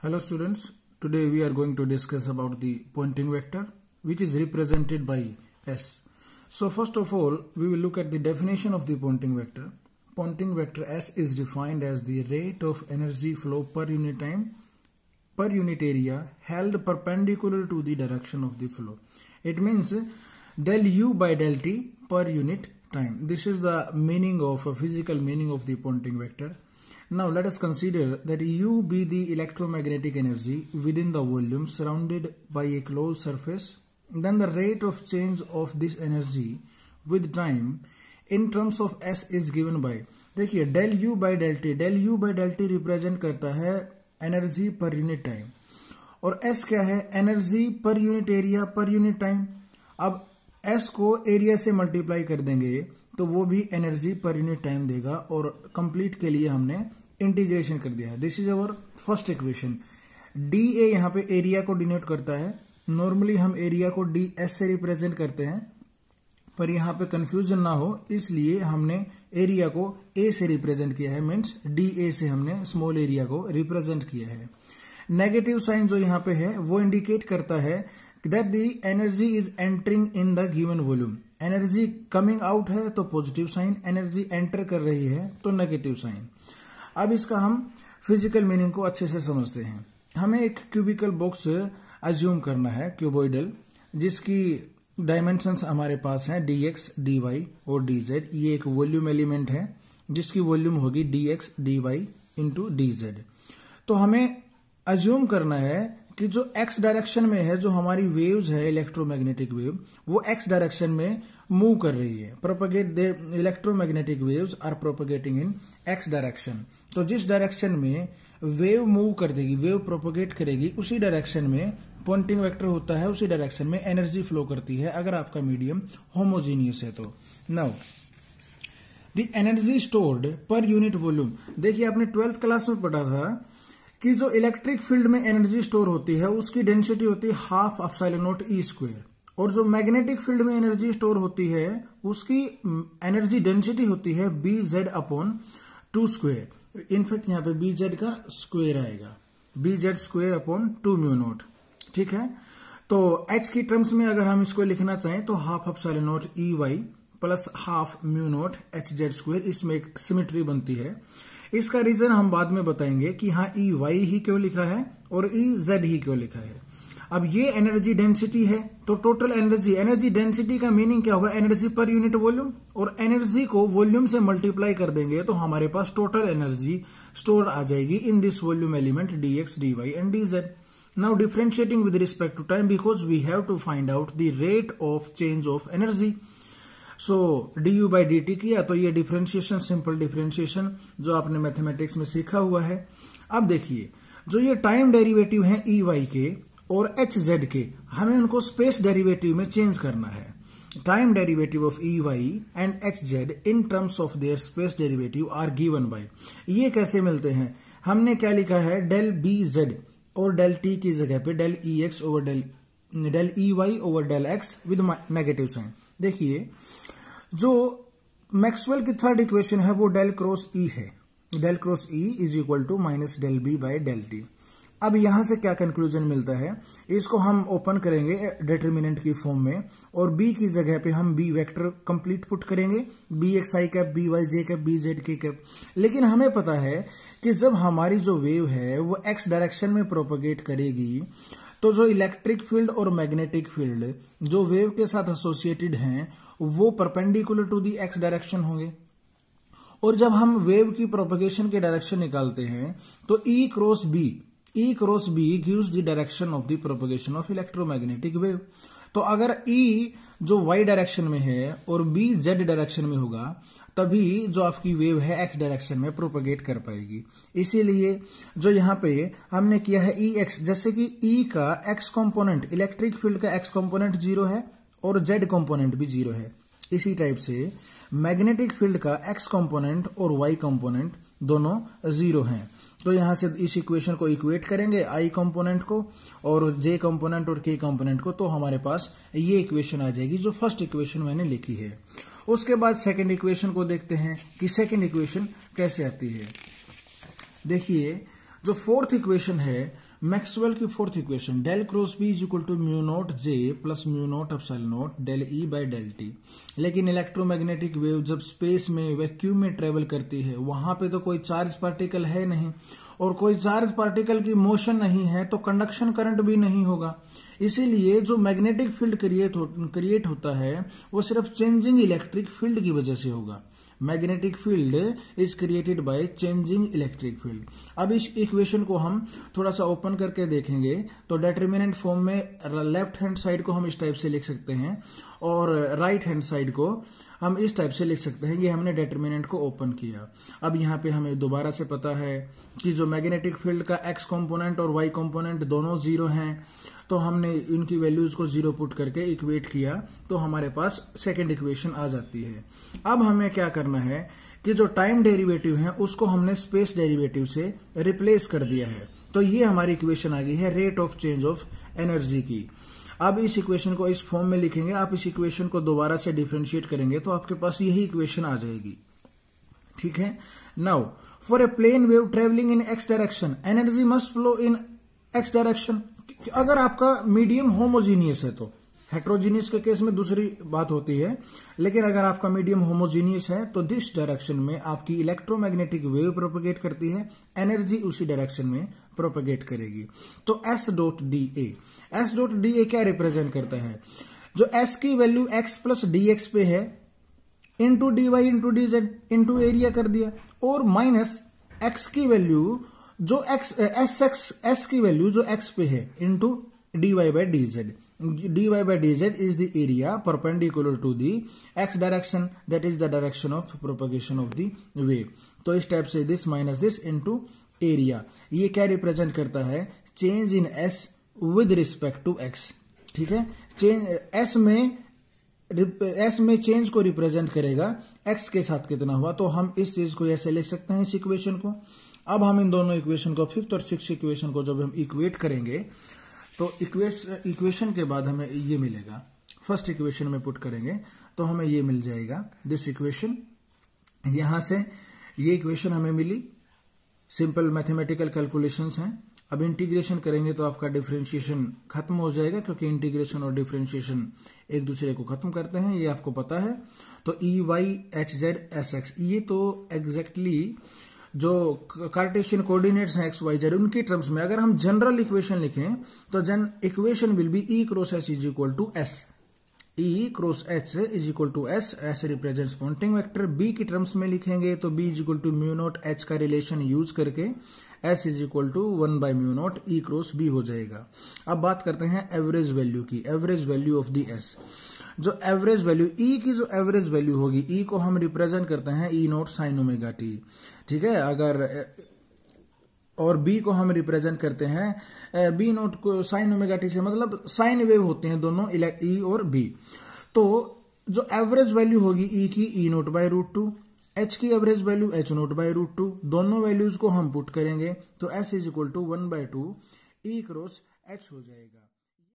Hello students, today we are going to discuss about the pointing vector which is represented by S. So first of all, we will look at the definition of the pointing vector. Pointing vector S is defined as the rate of energy flow per unit time per unit area held perpendicular to the direction of the flow. It means del U by del T per unit time. This is the meaning of a physical meaning of the pointing vector. Now let us consider that U be the electromagnetic energy within the volume surrounded by a closed surface. Then the rate of change of this energy with time in terms of S is given by देखिए del U by del T del U by del T represent करता है energy पर unit time और S क्या है energy पर unit area पर unit time अब S को एरिया से मल्टीप्लाई कर देंगे तो वो भी एनर्जी पर यूनिट टाइम देगा और कंप्लीट के लिए हमने इंटीग्रेशन कर दिया है। This is our first equation D A यहाँ पे एरिया को डिनोट करता है। नॉर्मली हम एरिया को डी एस से रिप्रेजेंट करते हैं, पर यहाँ पे कंफ्यूजन ना हो, इसलिए हमने एरिया को ए से रिप्रेजेंट किया है। मीन्स डी ए से हमने स्मॉल एरिया को रिप्रेजेंट किया है। नेगेटिव साइन जो यहाँ पे है, वो इंडिकेट करता है that the energy is entering in the given volume energy coming out है तो पॉजिटिव साइन, एनर्जी एंटर कर रही है तो नेगेटिव साइन। अब इसका हम फ़िज़िकल मीनिंग को अच्छे से समझते हैं। हमें एक क्यूबिकल बॉक्स अज्यूम करना है, क्यूबोइडल, जिसकी डायमेंशंस हमारे पास हैं डी एक्स और डी ये एक वॉल्यूम एलिमेंट है, जिसकी वॉल्यूम होगी D X D into D Z तो हमें अज्यूम करना है कि जो एक्स डायरेक्शन में है, जो हमारी वेव्स है इलेक्ट्रोमैग्नेटिक वेव वो एक्स डायरेक्शन में मूव कर रही है। Propagate electromagnetic waves are propagating in X direction तो जिस डायरेक्शन में वेव मूव कर देगी वेव प्रोपोगेट करेगी, उसी डायरेक्शन में पॉइंटिंग वेक्टर होता है, उसी डायरेक्शन में एनर्जी फ्लो करती है, अगर आपका मीडियम होमोजीनियस है तो। Now the energy stored per unit volume देखिए, आपने ट्वेल्थ क्लास में पढ़ा था कि जो इलेक्ट्रिक फ़ील्ड में एनर्जी स्टोर होती है, उसकी डेंसिटी होती है half epsilon naught E square और जो मैग्नेटिक फ़ील्ड में एनर्जी स्टोर होती है, उसकी एनर्जी डेंसिटी होती है B Z upon two square in fact यहाँ पे बी जेड का स्क्वेयर आएगा। B Z square upon two mu naught ठीक है? तो एच की टर्म्स में अगर हम इसको लिखना चाहें तो half epsilon naught E Y plus half mu naught H Z square, इसमें एक सिमिट्री बनती है। इसका रीजन हम बाद में बताएँगे कि हाँ ई वाई ही क्यों लिखा है और ई जेड ही क्यों लिखा है। अब ये एनर्जी डेंसिटी है तो टोटल एनर्जी एनर्जी डेंसिटी का मीनिंग क्या होगा? एनर्जी पर यूनिट वॉल्यूम और एनर्जी को वॉल्यूम से मल्टीप्लाई कर देंगे तो हमारे पास टोटल एनर्जी स्टोर आ जाएगी in this volume element D X D Y and D Z now differentiating with respect to time because we have to find out the rate of change of energy so D U by D T किया तो ये differentiation simple differentiation जो आपने mathematics में सीखा हुआ है। अब देखिए, जो ये टाइम डेरिवेटिव है ई वाई के और एच जेड के, हमें उनको स्पेस डेरिवेटिव में चेंज करना है। Time derivative of E Y and H Z in terms of their space derivative are given by ये कैसे मिलते हैं? हमने क्या लिखा है? डेल बी जेड और डेल टी की जगह पे del E X over del del E Y over del X with negative sign देखिए जो मैक्सवेल की थर्ड इक्वेशन है, वो डेल क्रॉस ई है। Del cross E is equal to minus del B by del T अब यहाँ से क्या कंक्लूजन मिलता है? इसको हम ओपन करेंगे डिटर्मिनेंट की फॉर्म में और बी की जगह पे हम बी वेक्टर कंप्लीट पुट करेंगे। B X I cap B Y J cap B Z K cap लेकिन हमें पता है कि जब हमारी जो वेव है, वो एक्स डायरेक्शन में प्रोपोगेट करेगी तो जो इलेक्ट्रिक फ़ील्ड और मैग्नेटिक फ़ील्ड जो वेव के साथ एसोसिएटेड हैं, वो perpendicular to the X direction होंगे। और जब हम वेव की प्रोपोगेशन के डायरेक्शन निकालते हैं तो E cross B E cross B gives the direction of the propagation of electromagnetic wave तो अगर ई जो वाई डायरेक्शन में है और बी जेड डायरेक्शन में होगा तभी जो आपकी वेव है एक्स डायरेक्शन में प्रोपोगेट कर पाएगी। इसीलिए जो यहाँ पे हमने किया है ई एक्स जैसे कि ई का एक्स कंपोनेंट इलेक्ट्रिक फ़ील्ड का एक्स कंपोनेंट ज़ीरो है और जेड कंपोनेंट भी ज़ीरो है। इसी टाइप से मैग्नेटिक फ़ील्ड का एक्स कंपोनेंट और वाई कंपोनेंट दोनों ज़ीरो हैं। तो यहाँ से इस इक्वेशन को इक्वेट करेंगे आई कंपोनेंट को और जे कंपोनेंट और के कंपोनेंट को तो हमारे पास ये इक्वेशन आ जाएगी जो फ़र्स्ट इक्वेशन मैंने लिखी है। उसके बाद सेकंड इक्वेशन को देखते हैं कि सेकंड इक्वेशन कैसे आती है। देखिए, जो फोर्थ इक्वेशन है मैक्सवेल की fourth equation, del cross B is equal to mu naught J plus mu naught epsilon naught del E by del T लेकिन इलेक्ट्रोमैग्नेटिक वेव जब स्पेस में वैक्यूम में ट्रेवल करती है, वहाँ पे तो कोई चार्ज पार्टिकल है नहीं। और कोई चार्ज पार्टिकल की मोशन नहीं है तो कंडक्शन करंट भी नहीं होगा। इसीलिए जो मैग्नेटिक फ़ील्ड क्रिएट होता है, वो सिर्फ़ चेंजिंग इलेक्ट्रिक फ़ील्ड की वजह से होगा। Magnetic field is created by changing electric field अब इस इक्वेशन को हम थोड़ा सा ओपन करके देखेंगे तो डेटर्मिनेंट फॉर्म में लेफ़्ट हैंड साइड को हम इस टाइप से लिख सकते हैं और राइट हैंड साइड को हम इस टाइप से लिख सकते हैं ये हमने डेटर्मिनेंट को ओपन किया। अब यहाँ पे हमें दोबारा से पता है कि जो मैग्नेटिक फ़ील्ड का एक्स कंपोनेंट और वाई कंपोनेंट दोनों ज़ीरो हैं तो हमने इनकी वैल्यूज़ को ज़ीरो पुट करके इक्वेट किया तो हमारे पास सेकेंड इक्वेशन आ जाती है। अब हमें क्या करना है कि जो टाइम डेरिवेटिव है, उसको हमने स्पेस डेरिवेटिव से रिप्लेस कर दिया है। तो ये हमारी इक्वेशन आ गई है rate of change of energy की। अब इस इक्वेशन को इस फॉर्म में लिखेंगे, आप इस इक्वेशन को दोबारा से डिफ्रेंशिएट करेंगे तो आपके पास यही इक्वेशन आ जाएगी। ठीक है? Now for a plane wave travelling in X direction energy must flow in X direction अगर आपका मीडियम होमोजीनियस है तो। हेट्रोजीनियस के केस में दूसरी बात होती है। लेकिन अगर आपका मीडियम होमोजीनियस है तो दिस डायरेक्शन में आपकी इलेक्ट्रोमैग्नेटिक वेव प्रोपोगेट करती है एनर्जी उसी डायरेक्शन में प्रोपोगेट करेगी। तो S dot D A S dot D A क्या रिप्रेजेंट करता है? जो एस की value X plus D X पे है into D Y into D Z into area कर दिया। और माइनस एक्स की वैल्यू जो एक्स एस एक्स एस की वैल्यू जो एक्स पे है into D Y by D Z dy by dz is the area perpendicular to the x direction, that is the direction of propagation of the wave. तो इस type से this minus this into area ये क्या represent करता है? Change in S with respect to X ठीक है? Change S में एस में चेंज को रिप्रेजेंट करेगा एक्स के साथ कितना हुआ? तो हम इस चीज़ को ऐसे लिख सकते हैं इस इक्वेशन को। अब हम इन दोनों इक्वेशन को फिफ्थ और सिक्स इक्वेशन को जब हम इक्वेट करेंगे तो इक्वेशन के बाद हमें ये मिलेगा। फ़र्स्ट इक्वेशन में पुट करेंगे तो हमें ये मिल जाएगा। दिस इक्वेशन यहाँ से ये इक्वेशन हमें मिली। सिंपल मैथमेटिकल कैलकुलेशंस हैं। अब इंटीग्रेशन करेंगे तो आपका डिफ्रेंशिएशन खत्म हो जाएगा, क्योंकि इंटीग्रेशन और डिफ्रेंशिएशन एक दूसरे को खत्म करते हैं, ये आपको पता है। तो E Y H Z S X ये तो एग्जैक्टली exactly जो कार्टेशियन कोऑर्डिनेट्स हैं एक्स वाई जेड उनकी टर्म्स में अगर हम जनरल इक्वेशन लिखें तो जन equation will be E cross H is equal to S E cross H is equal to S S represents Poynting vector B की टर्म्स में लिखेंगे तो B is equal to mu naught H का relation use करके S is equal to one by mu naught E cross B हो जाएगा. अब बात करते हैं एवरेज वैल्यू की average value of the S जो एवरेज वैल्यू ई की जो एवरेज वैल्यू होगी ई e को हम रिप्रेजेंट करते हैं E naught sine omega T ठीक है, अगर, और बी को हम रिप्रेजेंट करते हैं बी नोट को साइन ओमेगा टी से मतलब साइन वेव होते हैं दोनों ई e और बी तो जो एवरेज वैल्यू होगी ई e की E naught by root two H की average value H naught by root two दोनों वैल्यूज़ को हम पुट करेंगे तो S is equal to one by two E cross H हो जाएगा।